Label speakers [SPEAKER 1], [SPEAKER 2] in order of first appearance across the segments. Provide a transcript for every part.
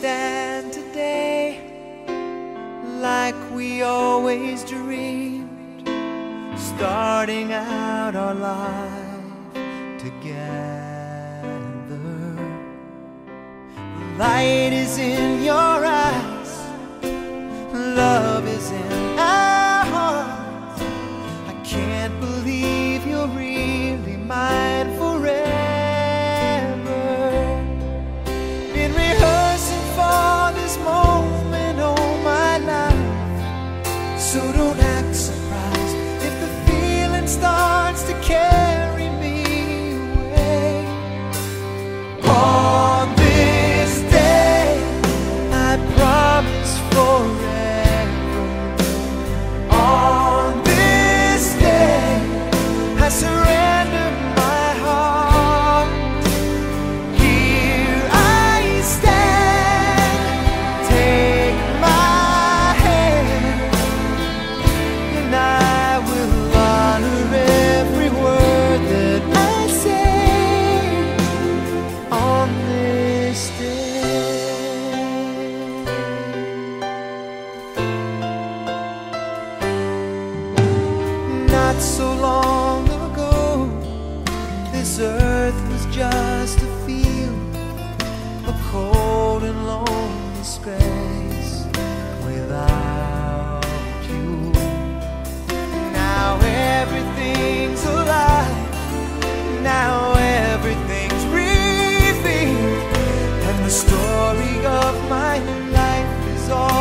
[SPEAKER 1] stand today like we always dreamed, starting out our lives. earth was just a field, a cold and lonely space without you. Now everything's alive, now everything's breathing, and the story of my life is all.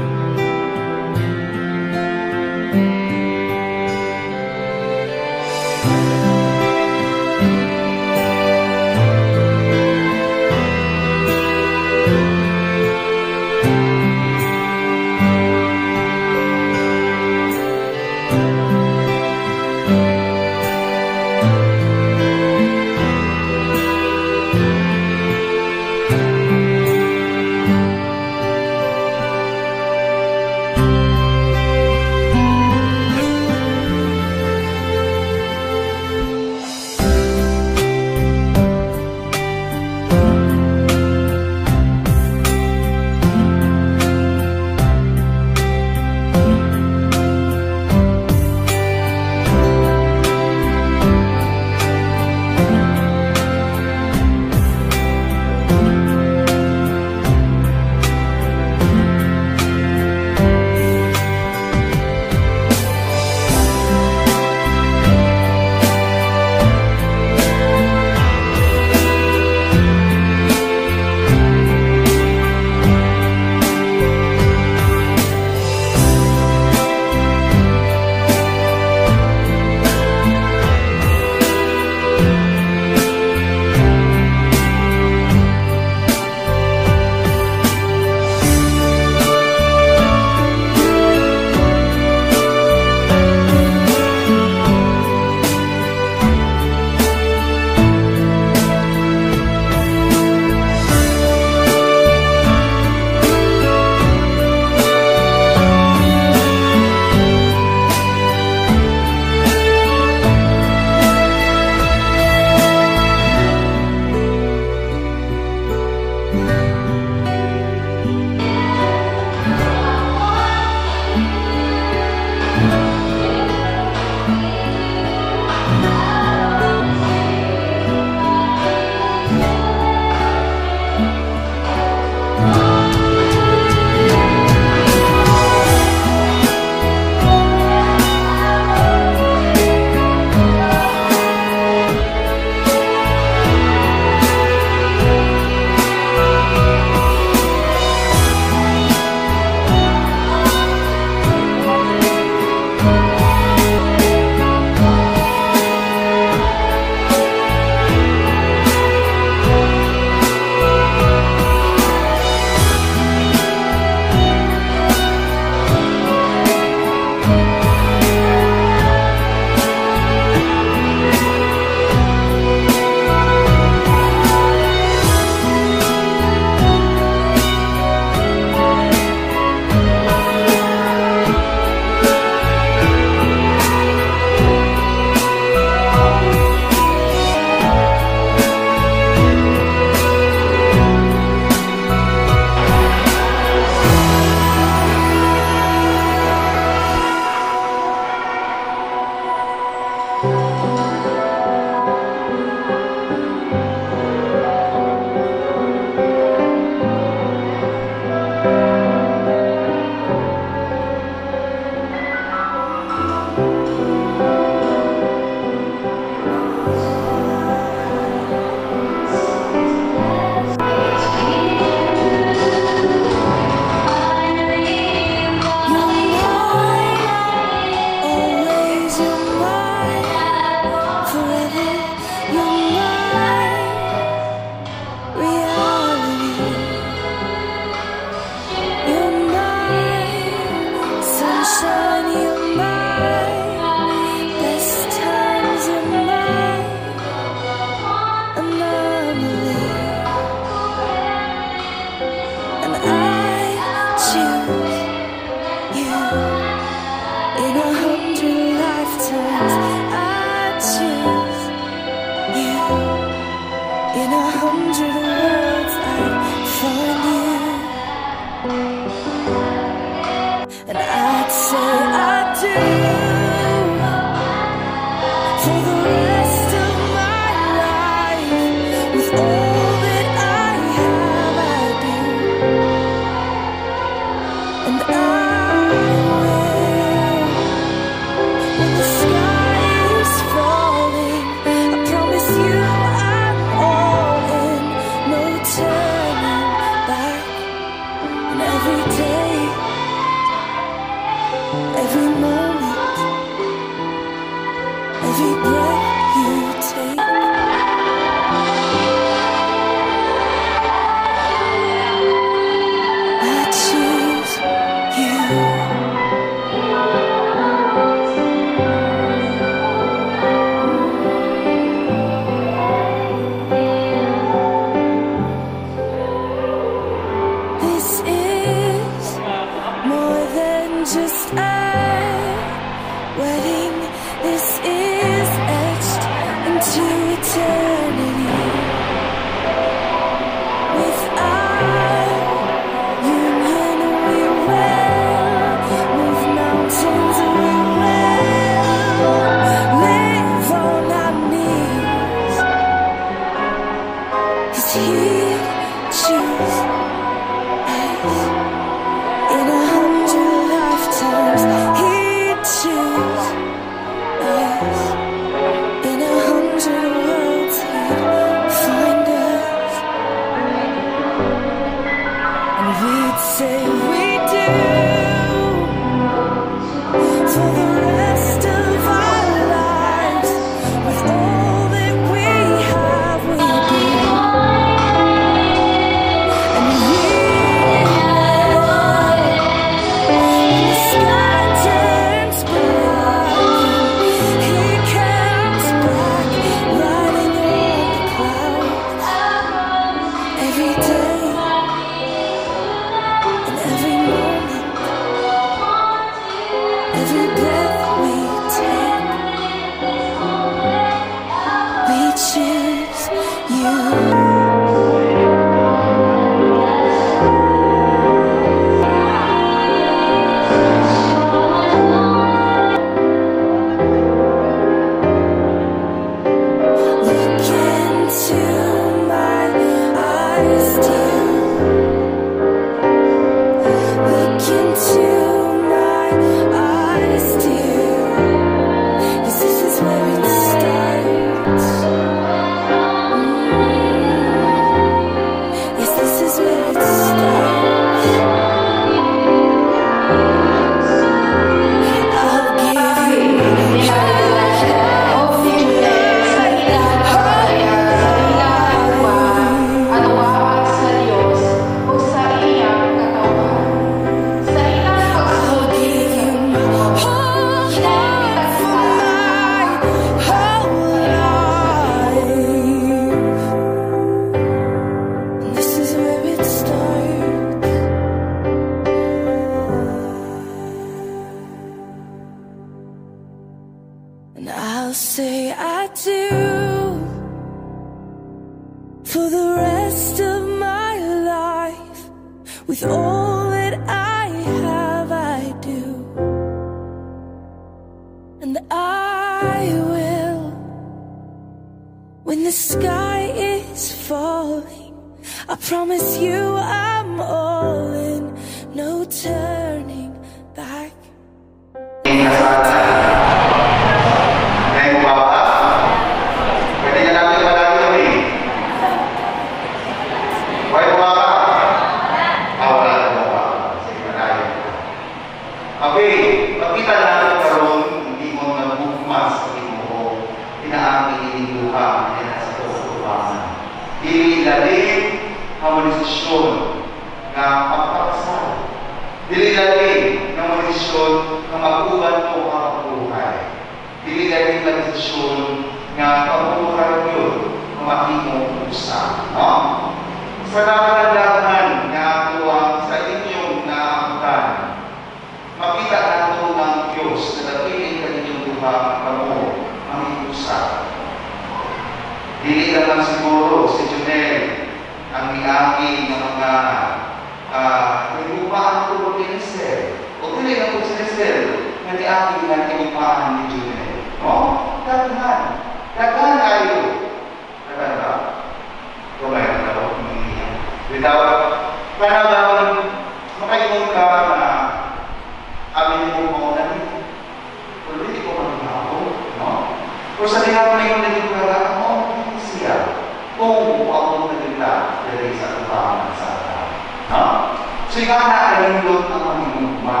[SPEAKER 1] nalulot ang aking ugma.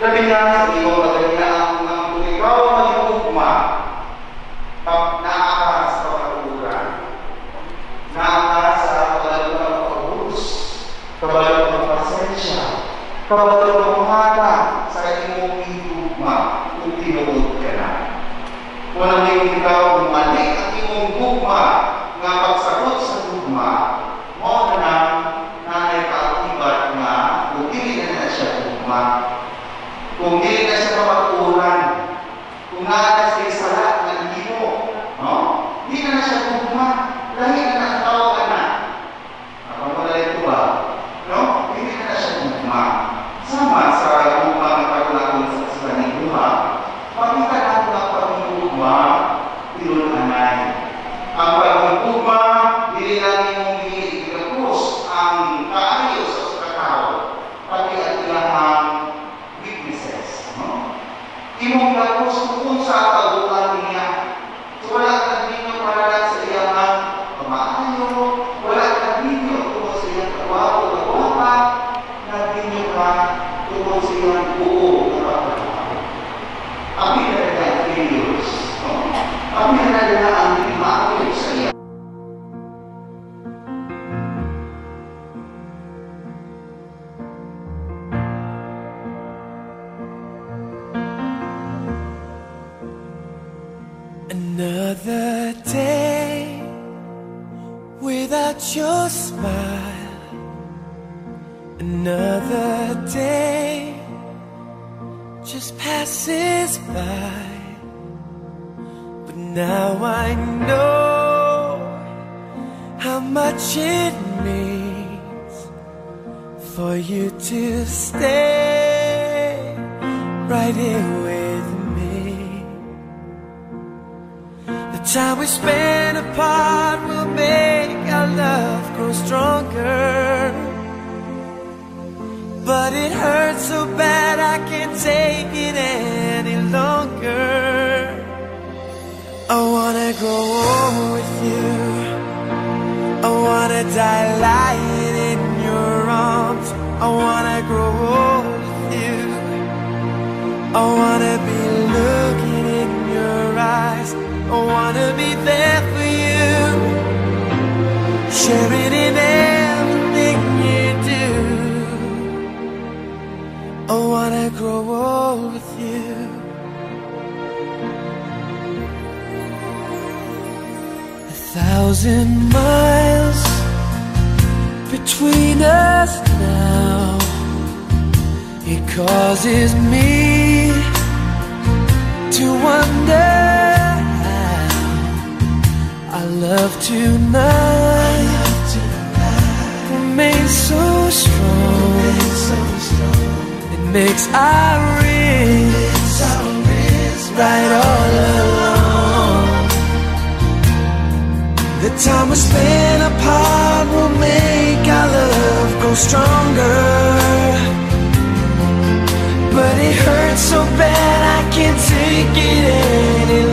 [SPEAKER 1] Gabi na sa iyo, madali na ang mga ikaw ang maging ugma. Naaaras sa paturan. Naaaras sa kabalot ng pagkabus, kabalot ng pasensya, kabalot ng hata sa imong I know how much it means for you to stay right here with
[SPEAKER 2] me. The
[SPEAKER 1] time we spend apart will make our love grow stronger. But it hurts so bad I can't take it any longer wanna go home with you. I wanna die lying in your arms. I wanna grow old with you. I wanna be looking in your eyes. I wanna be there for you. Sharing in everything you do. I wanna grow old thousand miles between us now. It causes me to wonder how I love tonight remains so strong. It makes our wrists right all alone. The time we spend apart will make our love grow stronger. But it hurts so bad I can't take it anymore.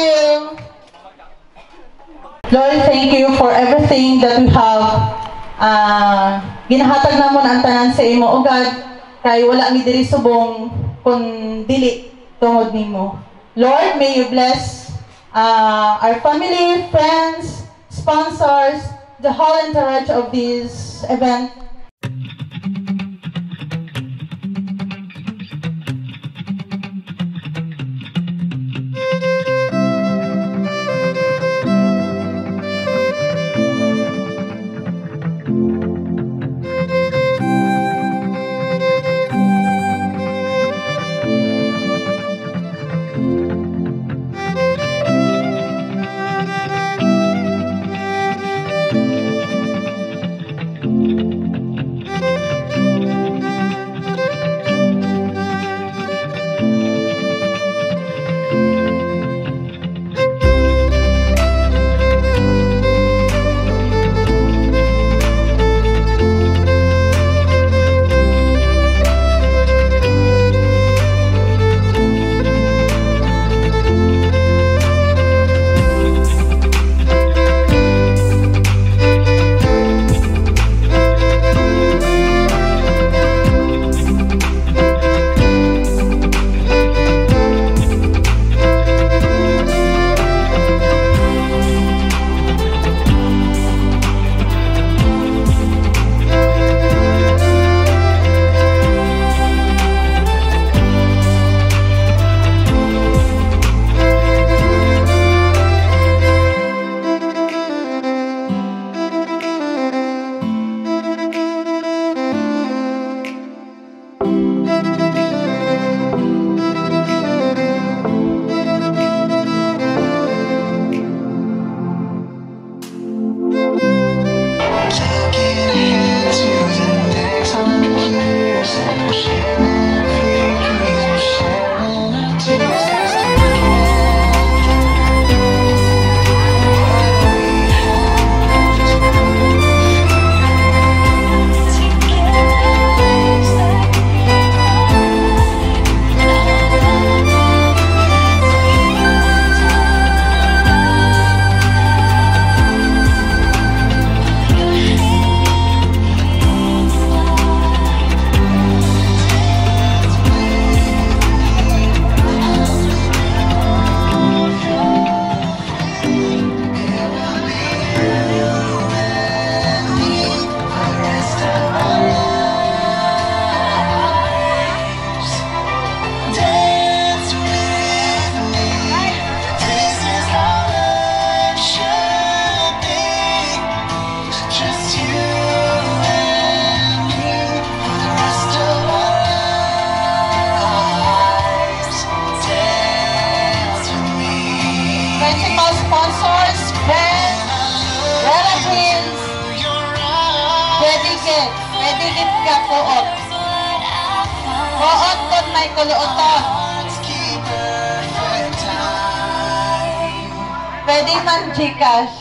[SPEAKER 1] you.
[SPEAKER 2] Lord, thank you for everything that we have. Uh, ginahatag na mo na ang tanan sa imo, O God, kay wala mi diri subong kun dili tungod nimo. Lord, may you bless uh, our family, friends, sponsors, the whole entourage of this event. sige. Pwede gift ka, kuot. Kuot po, may kuluota. Pwede man, Gcash.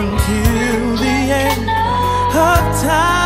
[SPEAKER 1] until the end of time.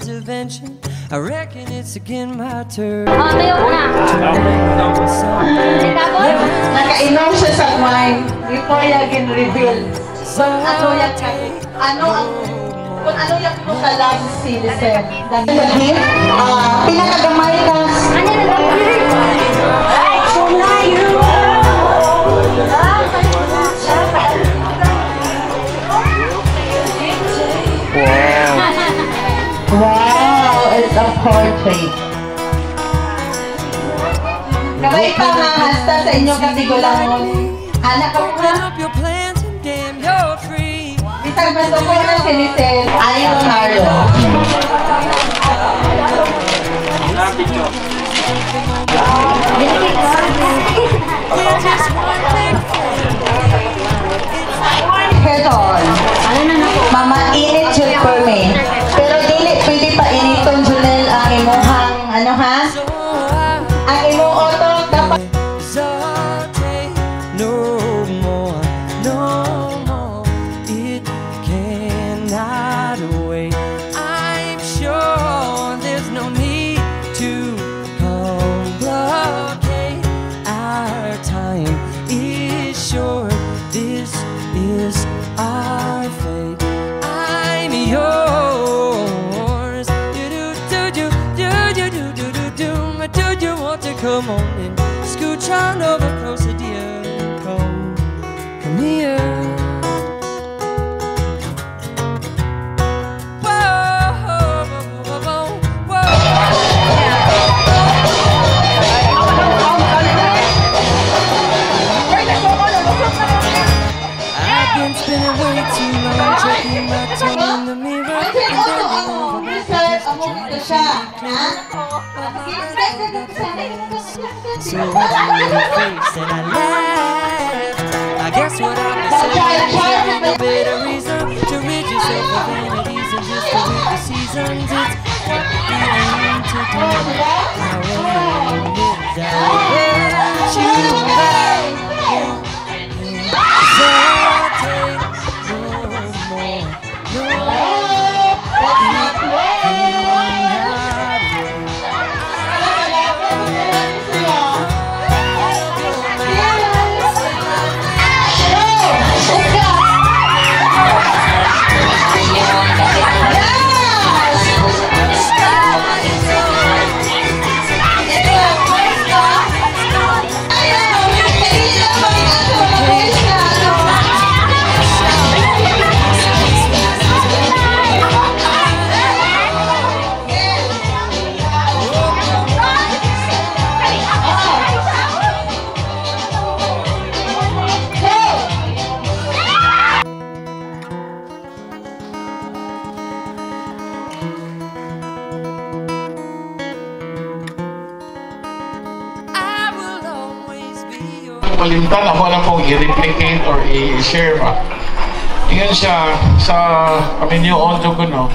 [SPEAKER 3] Intervention. I reckon it's again my turn.
[SPEAKER 4] Oh, tayo na.
[SPEAKER 2] Nakainom siya sa wine before niya gin-reveal. So, ano yan ka? Ano ang kung ano yung mo sa love si Lizelle. Dahil, ah, pinakagamay ka.
[SPEAKER 4] Ano na lang? Ay, sulayo.
[SPEAKER 2] Wow, color plate. Kabay pa mga hasta sa inyo katigulang anak ko
[SPEAKER 3] na.
[SPEAKER 2] Bitag ba ko na si Lisel? Ayaw Carlo.
[SPEAKER 4] Heton.
[SPEAKER 2] Mama, init yung permit. Pero dili, pwede pa initon ano ha? Ang imong auto,
[SPEAKER 3] So much in your face and I
[SPEAKER 5] sa kami niyo audio ko no.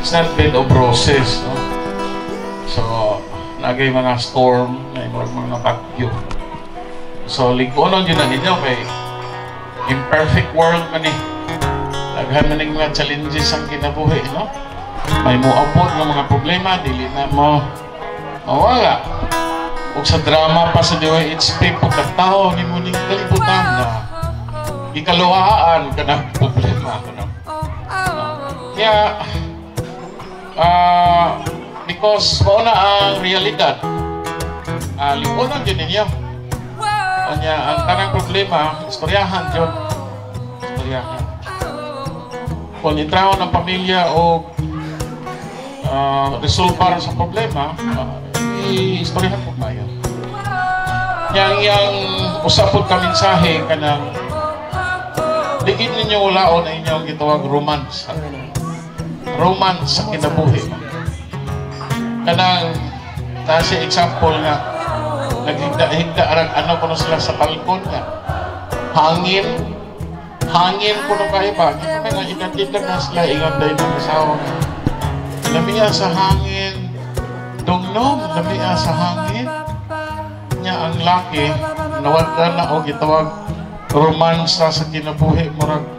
[SPEAKER 5] It's not bed of roses no. So nagay mga storm, may mga mga bagyo. So ligunon yun na ninyo kay imperfect world man eh. Daghan man mga challenges ang kinabuhi no. May muabot ng mga problema, dili na mo mawala. O sa drama pa sa DYHP, pagkatao ni mo ning kalibutan na ikaluhaan ka ng problema na. Kaya, ah, because mauna ang realidad, ah, lipunan din ninyo. Kanya, ang tanang problema, istoryahan yun. Istoryahan. Kung itraho ng pamilya o uh, resolver sa problema, uh, i-istoryahan po tayo. Yang yang usapod ka mensahe ka ng digid ninyo ulaon na inyong gitawag romance. Romance sa kinabuhi. Kanang nasi example nga naghigda-higda arang ano ko na sila sa balkon nga hangin. Hangin ko nung kayo ba hindi may nga inatidag na sila ingat dahil ng asawa lamiya sa hangin. Dungnom lamiya sa hangin. Niya ang laki nawala na o gitawag romansa sa kinabuhi murag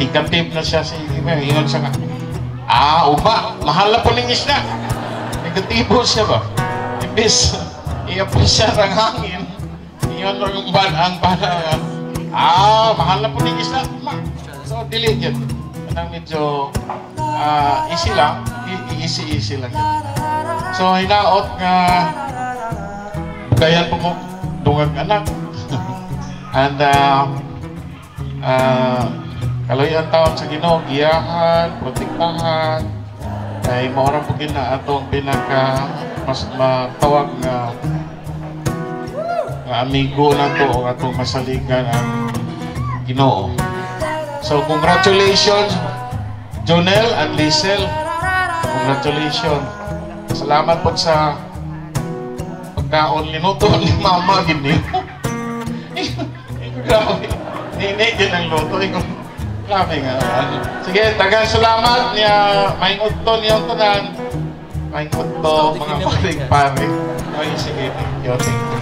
[SPEAKER 5] ikatip na siya sa iba ingon siya nga ah uba mahal na po ning isda. Negatibo siya ba? Imbis i-appreciate siya ng hangin. Ingon lang yung ban ang bana ah mahal na po ning isda. Ma so dili yun. Kanang medyo ah, easy lang. I- easy easy lang yun. So hinaot nga kaya po mo dungag anak. And uh, uh, kaloy ang taon sa Ginoo giyahan protektahan ay maura po gina atong pinaka mas matawag nga nga amigo na to o atong masaligan ang Ginoo so congratulations Jonel and Liesel congratulations salamat po sa pagkaon minuto ni mama gini grabe nini din ang luto ikaw ano. sige tagang salamat niya maingot to niyong tanan maingot to mga paring pare ay sige thank you thank you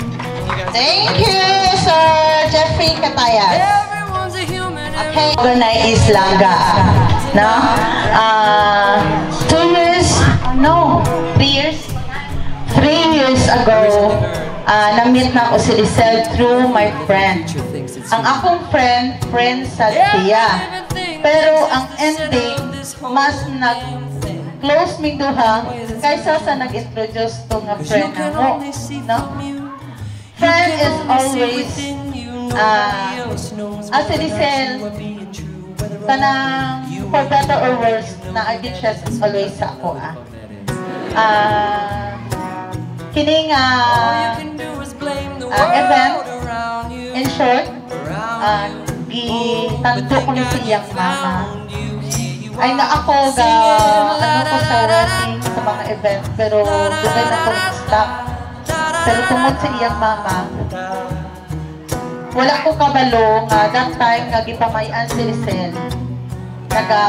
[SPEAKER 2] Thank you, Sir Jeffrey
[SPEAKER 3] human.
[SPEAKER 2] Okay. Organize is Langga. No? Uh, two years, no, three years, three years ago, uh, na-meet na ako si Lisel through my friend. Ang akong friend, friend sa tiya. Pero ang ending, mas nag close mi duha kaysa sa nag-introduce to nga friend mo. No? Friend is always uh, as a Lisel, kanang for better or worse, na agad siya always sa ako ah. Ah, kining ah, ah, event, in short, ah, gitanto ko ni siyang mama. Ay na ako ga ano ko sa running sa mga event pero dugay na ko stop. Pero tungod sa iyang mama, wala ko kabalo nga that time nga gipamayan si Lisel. Naga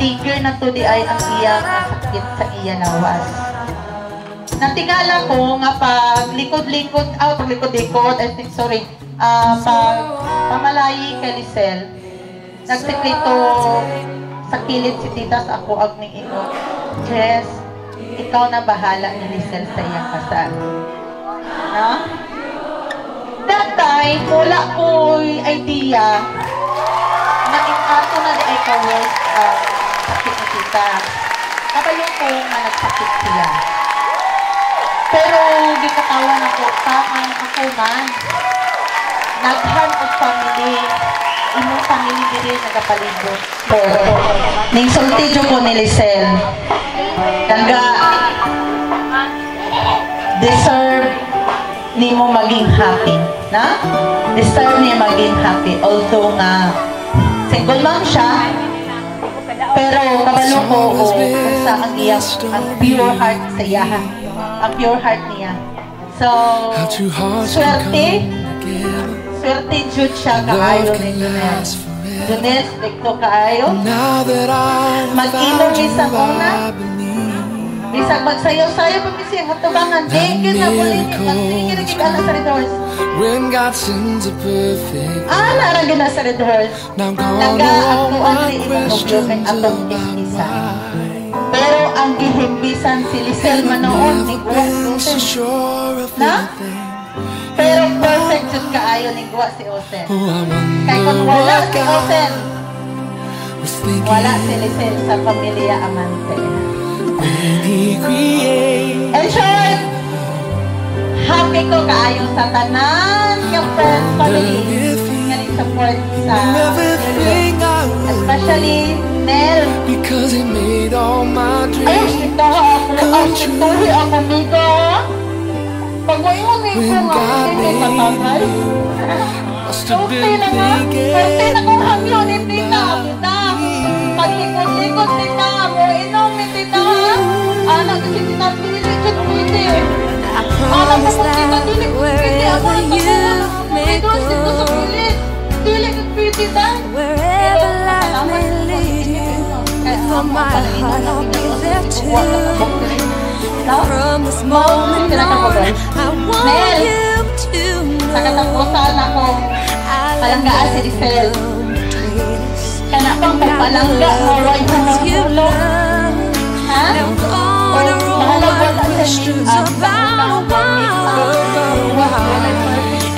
[SPEAKER 2] tigger na to di ay ang iyang sakit sa iya lawas. Natingala ko nga pag likod-likod, ah, pag likod-likod, I think, sorry, ah, pag pamalayi kay Lisel, nagsikrito sa kilid si titas ako ag ni ino. Jess, ikaw na bahala ni Lisel sa iyang kasal. No? That time, wala ko'y idea na ato na di ay ka-work uh, sakit ni tita. Kabayo ko nga nagsakit siya. Pero gikatawan ako, taang ako man. Naghan og family, imong family diri nagapalibot. Pero, ning sulti jud ko ni Lisel. Naga, deserve ni mo maging happy. Na? Deserve niya maging happy. Although nga, single mom siya, pero kabalo ko o kung sa ang iyang, ang pure heart sa iya. Ang pure heart niya. So, swerte. Swerte jud siya kaayo ni Junel. Junel, dikto kaayo. Mag-ilong isang una. Bisag magsayaw-sayaw pa misi ang hatubangan. Tigil na muli. Magtigil na gigala sa Red Horse.
[SPEAKER 1] When God sends a perfect,
[SPEAKER 2] Ah, naragin na sa Red Horse.
[SPEAKER 1] now I'm gonna
[SPEAKER 2] Naga
[SPEAKER 1] all
[SPEAKER 2] ako
[SPEAKER 1] my
[SPEAKER 2] ang liimong
[SPEAKER 1] questions
[SPEAKER 2] kay atong isa. Pero ang gihimbisan si Lisel manoon ni
[SPEAKER 1] of
[SPEAKER 2] Na? Pero perfect jud kaayo ni Guwa si Osen. Kay kung wala si Osen, wala si Lisel sa pamilya Amante. And short, happy ko kaayo sa tanan yung friends, family, nga support sa Especially Nel.
[SPEAKER 1] because He made all my
[SPEAKER 2] Ay,
[SPEAKER 1] dreams.
[SPEAKER 2] ito ako, ang ituhi ako dito. Pag mo yung nito nga, hindi ka tagal.
[SPEAKER 1] Must have
[SPEAKER 2] Sulti
[SPEAKER 1] been
[SPEAKER 2] na nga, sulti
[SPEAKER 1] thinking.
[SPEAKER 2] na kong hangyo ni Tita. Tita, paglikod-likod Tita, mo inom ni Tita. Anak, kasi Tita, pili, cut, pili.
[SPEAKER 6] I
[SPEAKER 2] Anak ko
[SPEAKER 6] promise
[SPEAKER 2] kung Tita,
[SPEAKER 6] that
[SPEAKER 2] dili, pili. Ako
[SPEAKER 6] wherever
[SPEAKER 2] ang
[SPEAKER 6] you
[SPEAKER 2] pagkakas.
[SPEAKER 6] may
[SPEAKER 2] Ito, sito sa
[SPEAKER 6] go,
[SPEAKER 2] pili. Dili, cut, pili, Tita.
[SPEAKER 6] wherever life may lead you, from my heart I'll be there too. From this moment on, I
[SPEAKER 2] Nel,
[SPEAKER 1] you to
[SPEAKER 2] sa katapusan akong palanggaan si Rizal. Kana pang pagpalangga mo, Roy. Ha? O, mahalag wala sa name at sa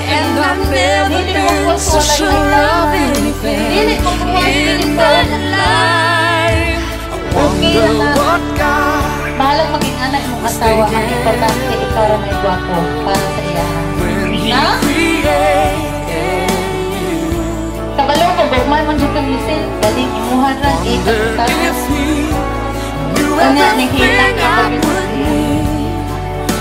[SPEAKER 1] And I never been so sure of anything in my life.
[SPEAKER 7] What God
[SPEAKER 2] Bahalang maging anak mong asawa ang importante ikaw ra may gwapo para sa iya. Na? Kabalo ko, gugman man dito misil. Galing imuhan lang
[SPEAKER 7] Wonder
[SPEAKER 2] ito.
[SPEAKER 7] if He knew
[SPEAKER 2] Kanya
[SPEAKER 7] everything
[SPEAKER 2] nakita
[SPEAKER 7] I
[SPEAKER 2] ka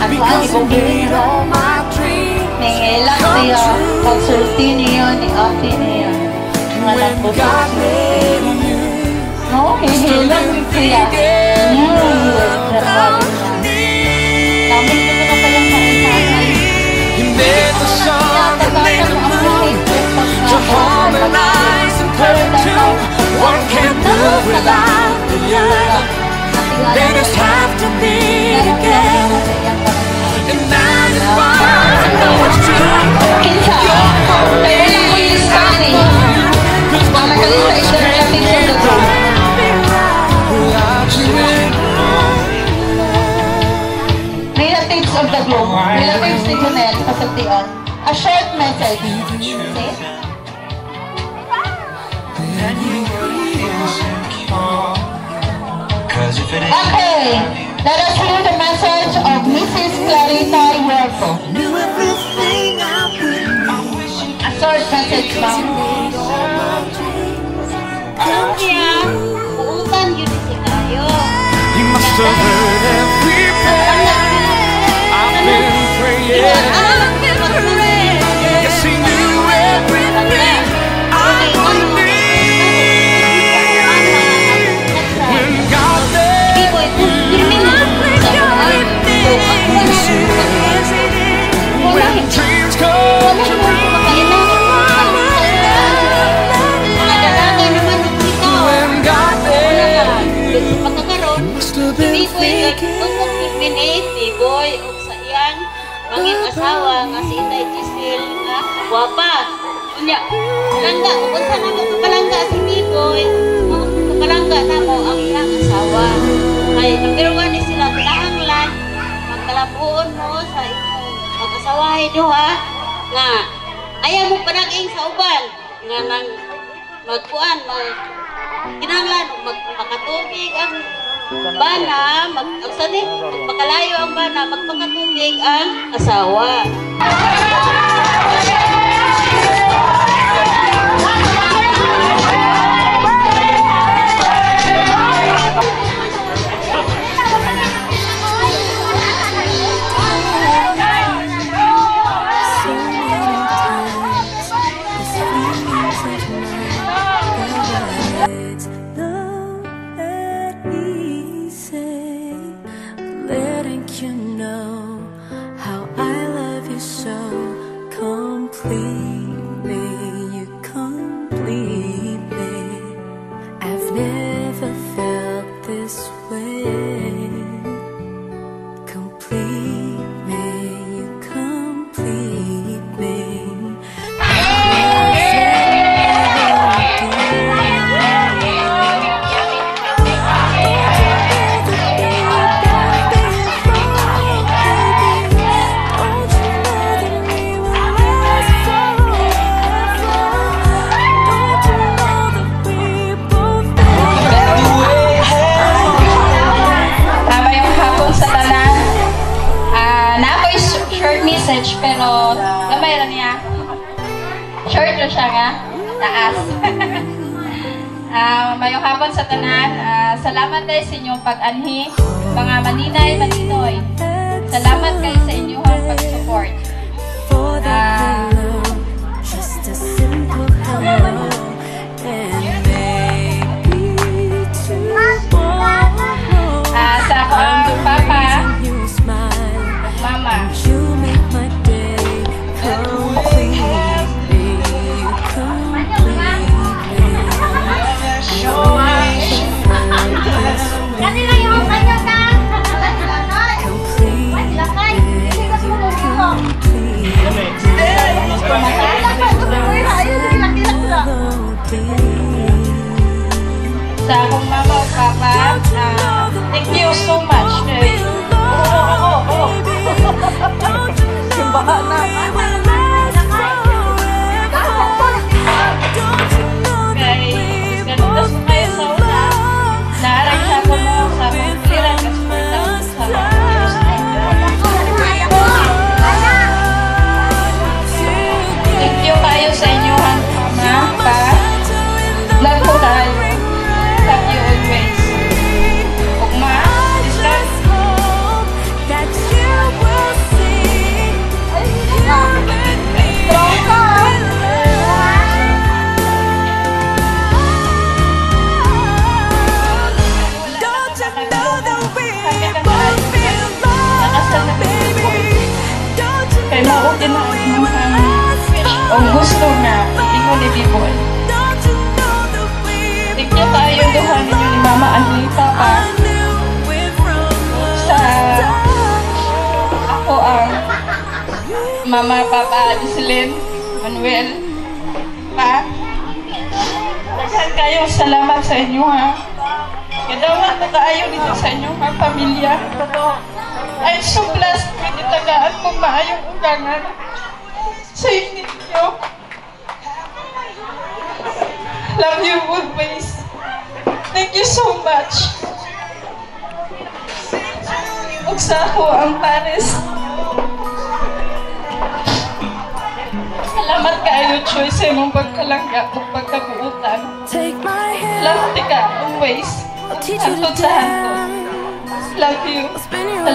[SPEAKER 7] because He
[SPEAKER 2] ibong
[SPEAKER 7] my dreams
[SPEAKER 2] Nangilak siya, pagsulti niya ni ate niya. Nagpupunti.
[SPEAKER 7] made you.
[SPEAKER 2] No, hihilang siya. Hmm, trabaho
[SPEAKER 7] the sun and made the moon to harmonize and perfect tune. One can't do without the other. They just have to be together. And now you finally know it's true.
[SPEAKER 2] Kaya wala ko yung sani.
[SPEAKER 7] Cause my
[SPEAKER 2] Nakalita of the globe. Relatives ni Junel, pasagdian. A short message. See? Okay, let us hear the message of Mrs. Clarita Huerto.
[SPEAKER 1] I would
[SPEAKER 2] A short message lang.
[SPEAKER 8] Kaya, uutan yun si kayo.
[SPEAKER 7] He must have heard every prayer
[SPEAKER 8] Pagkakaroon,
[SPEAKER 7] must have
[SPEAKER 8] si
[SPEAKER 7] been
[SPEAKER 8] Biboy manging asawa nga si Inday Gisel nga gwapa. Unya, palangga, kung sa namo palangga si Biboy, palangga na mo ang iyang asawa. Ay, number one ni sila kinahanglan, magkalabuon mo sa inyong mag-asawahin nyo ha, nga ayaw mo panaging sa uban, nga nang magkuan, mag kinahanglan magpakatubig ang bana, mag ang sani, magpakalayo ang bana, magpakatubig ang asawa.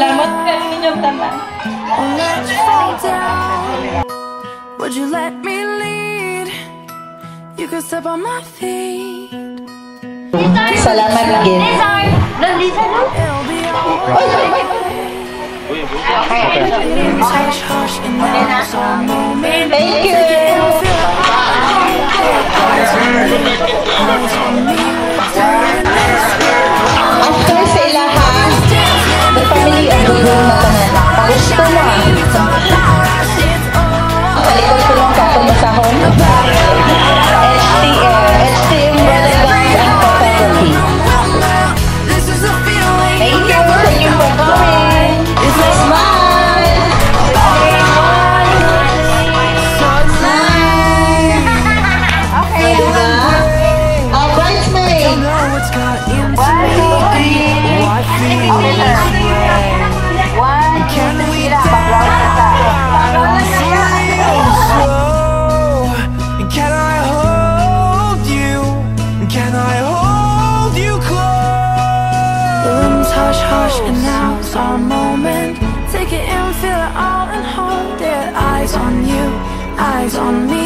[SPEAKER 9] Salamat.
[SPEAKER 6] Would you let me lead? You can step on my feet.
[SPEAKER 2] Salamat, Gil.
[SPEAKER 6] Nandito na? Uy, uy, uy.
[SPEAKER 2] Thank you. Thank you. family ang gulong na panganak. Paus na. Palikot ko lang kapag masahon.
[SPEAKER 6] on me.